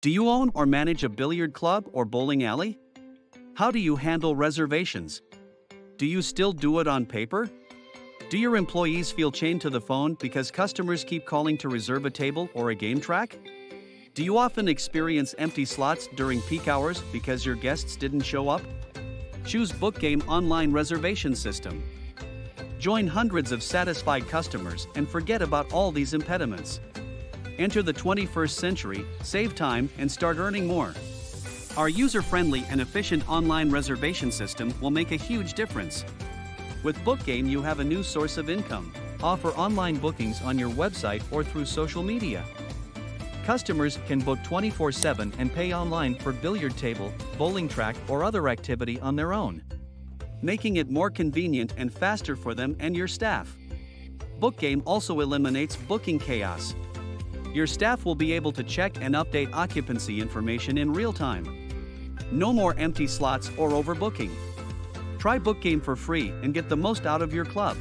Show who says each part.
Speaker 1: Do you own or manage a billiard club or bowling alley? How do you handle reservations? Do you still do it on paper? Do your employees feel chained to the phone because customers keep calling to reserve a table or a game track? Do you often experience empty slots during peak hours because your guests didn't show up? Choose BookGame Online Reservation System. Join hundreds of satisfied customers and forget about all these impediments. Enter the 21st century, save time, and start earning more. Our user friendly and efficient online reservation system will make a huge difference. With BookGame, you have a new source of income. Offer online bookings on your website or through social media. Customers can book 24 7 and pay online for billiard table, bowling track, or other activity on their own, making it more convenient and faster for them and your staff. BookGame also eliminates booking chaos. Your staff will be able to check and update occupancy information in real time. No more empty slots or overbooking. Try BookGame for free and get the most out of your club.